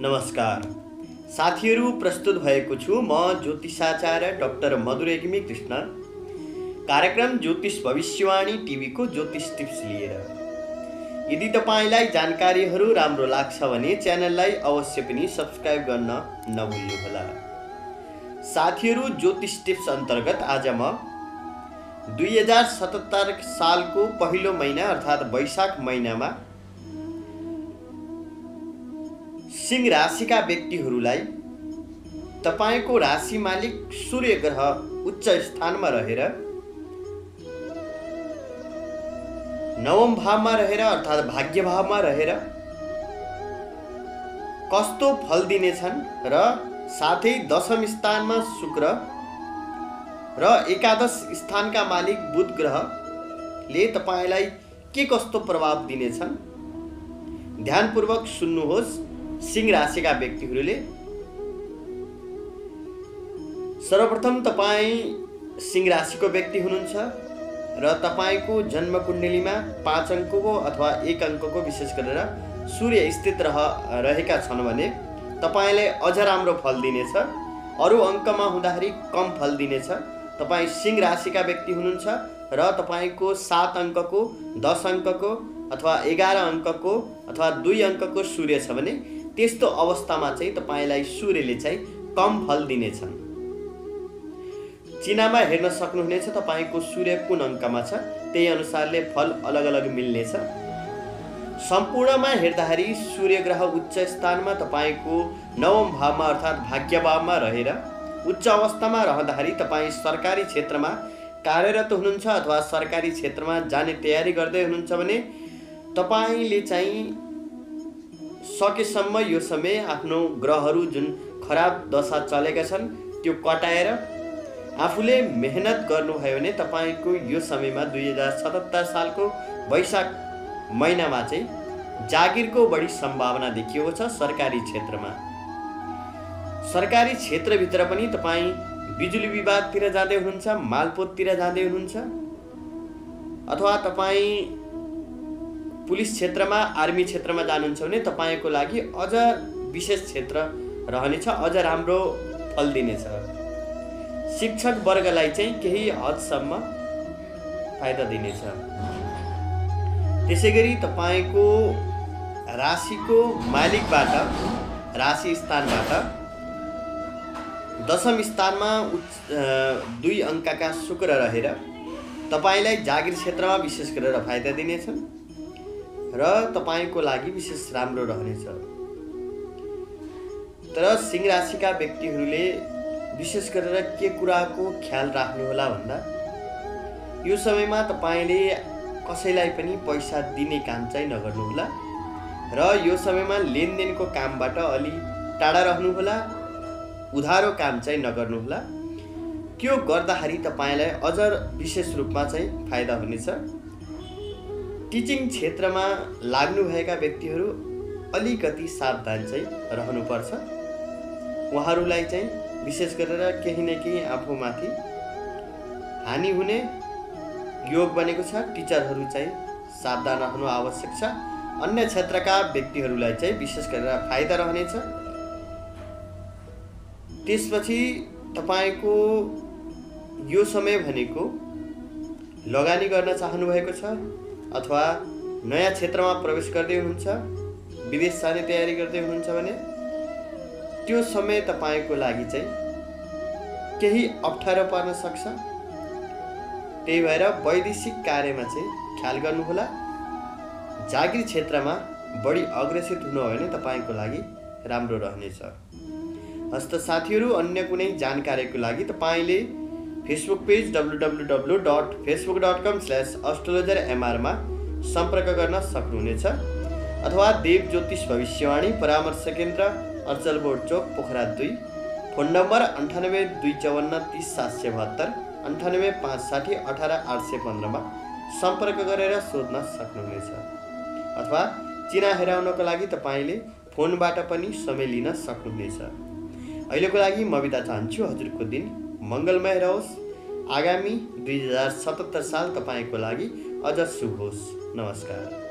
नमस्कार। साथीहरू प्रस्तुत भएको छु म ज्योतिषाचार्य डक्टर मधुरेग्मी कृष्ण कार्यक्रम ज्योतिष भविष्यवाणी टिभीको ज्योतिष टिप्स लिएर। यदि तपाईँलाई जानकारीहरू राम्रो लाग्छ भने च्यानललाई अवश्य पनि सब्सक्राइब गर्न नभुल्नुहोला। साथीहरू ज्योतिष टिप्स अन्तर्गत आज म दुई हजार सतहत्तर सालको पहिलो महिना अर्थात् वैशाख महिनामा सिंह राशिका व्यक्तिहरूलाई तपाईँको राशि मालिक सूर्य ग्रह उच्च स्थानमा रहेर नवम भावमा रहेर अर्थात् भाग्य भावमा रहेर कस्तो फल दिनेछन् र साथै दशम स्थानमा शुक्र र एकादश स्थानका मालिक बुध ग्रहले तपाईँलाई के कस्तो प्रभाव दिनेछन्? ध्यानपूर्वक सुन्नुहोस्। सिंह राशिका व्यक्तिहरूले सर्वप्रथम तपाईँ सिंह राशिको व्यक्ति हुनुहुन्छ र तपाईँको जन्म कुण्डलीमा पाँच अङ्कको अथवा एक अङ्कको विशेष गरेर सूर्य स्थित रह रहेका छन् भने तपाईँलाई अझ राम्रो फल दिनेछ। अरू अङ्कमा हुँदाखेरि कम फल दिनेछ। तपाईँ सिंह राशिका व्यक्ति हुनुहुन्छ र तपाईँको सात अङ्कको दस अङ्कको अथवा एघार अङ्कको अथवा दुई अङ्कको सूर्य छ भने त्यस्तो अवस्थामा चाहिँ तपाईँलाई सूर्यले चाहिँ कम फल दिनेछन्। चिनामा हेर्न सक्नुहुनेछ तपाईँको सूर्य कुन अङ्कमा छ त्यही अनुसारले फल अलग अलग मिल्नेछ। सम्पूर्णमा हेर्दाखेरि सूर्य ग्रह उच्च स्थानमा तपाईँको नवम भावमा अर्थात् भाग्य भावमा रहेर उच्च अवस्थामा रहँदाखेरि तपाईँ सरकारी क्षेत्रमा कार्यरत हुनुहुन्छ अथवा सरकारी क्षेत्रमा जाने तयारी गर्दै हुनुहुन्छ भने तपाईँले चाहिँ सकेसम्म यो समय आफ्नो ग्रहहरू जुन खराब दशा चलेका छन् त्यो कटाएर आफूले मेहनत गर्नुभयो भने तपाईँको यो समयमा दुई हजार सतहत्तर सालको वैशाख महिनामा चाहिँ जागिरको बढी सम्भावना देखिएको छ सरकारी क्षेत्रमा। सरकारी क्षेत्रभित्र पनि तपाईँ बिजुली विभागतिर जाँदै हुनुहुन्छ मालपोततिर जाँदै हुनुहुन्छ अथवा तपाईँ पुलिस क्षेत्रमा आर्मी क्षेत्रमा जानुहुन्छ भने तपाईँको लागि अझ विशेष क्षेत्र रहनेछ अझ राम्रो फल दिनेछ। शिक्षक वर्गलाई चाहिँ केही हदसम्म फाइदा दिनेछ। त्यसै गरी तपाईँको राशिको मालिकबाट राशि स्थानबाट दशम स्थानमा उच्च दुई अङ्कका शुक्र रहेर तपाईँलाई जागिर क्षेत्रमा विशेष गरेर फाइदा दिनेछन्। र तपाईँको लागि विशेष राम्रो रहनेछ। तर सिंह राशिका व्यक्तिहरूले विशेष गरेर के कुराको ख्याल राख्नुहोला भन्दा यो समयमा तपाईँले कसैलाई पनि पैसा दिने काम चाहिँ नगर्नुहोला र यो समयमा लेनदेनको कामबाट अलि टाढा रहनुहोला उधारो काम चाहिँ नगर्नुहोला त्यो गर्दाखेरि तपाईँलाई अझ विशेष रूपमा चाहिँ फाइदा हुनेछ। टिचिङ क्षेत्रमा लाग्नुभएका व्यक्तिहरू अलिकति सावधान चाहिँ रहनुपर्छ। उहाँहरूलाई चाहिँ विशेष गरेर केही न केही आफूमाथि हानि हुने योग बनेको छ। टिचरहरू चाहिँ सावधान रहनु आवश्यक छ। अन्य क्षेत्रका व्यक्तिहरूलाई चाहिँ विशेष गरेर फाइदा रहनेछ। त्यसपछि तपाईँको यो समय भनेको लगानी गर्न चाहनुभएको छ। अथवा नयाँ क्षेत्रमा प्रवेश गर्दै हुनुहुन्छ विदेश जाने तयारी गर्दै हुनुहुन्छ भने त्यो समय तपाईँको लागि चाहिँ केही अप्ठ्यारो पर्न सक्छ। त्यही भएर वैदेशिक कार्यमा चाहिँ ख्याल गर्नुहोला। जागिर क्षेत्रमा बढी अग्रसित हुनुभयो भने तपाईँको लागि राम्रो रहनेछ। हस्त साथीहरू अन्य कुनै जानकारीको लागि तपाईँले Facebook page W W W dot Facebook dot com slash astrologer एमआरमा सम्पर्क गर्न सक्नुहुनेछ। अथवा देव ज्योतिष भविष्यवाणी परामर्श केन्द्र अञ्चल बोर्ड चोक पोखरा दुई। फोन नम्बर अन्ठानब्बे दुई चौवन्न तिस सात सय बहत्तर अन्ठानब्बे पाँच साठी अठार आठ सय पन्ध्रमा सम्पर्क गरेर सोध्न सक्नुहुनेछ। अथवा चिना हेराउनको लागि तपाईँले फोनबाट पनि समय लिन सक्नुहुनेछ। अहिलेको लागि म बिदा चाहन्छु। हजुरको दिन मङ्गलमय रहोस्। आगामी दुई हजार सतहत्तर साल तपाईँको लागि अझ शुभ होस्। नमस्कार।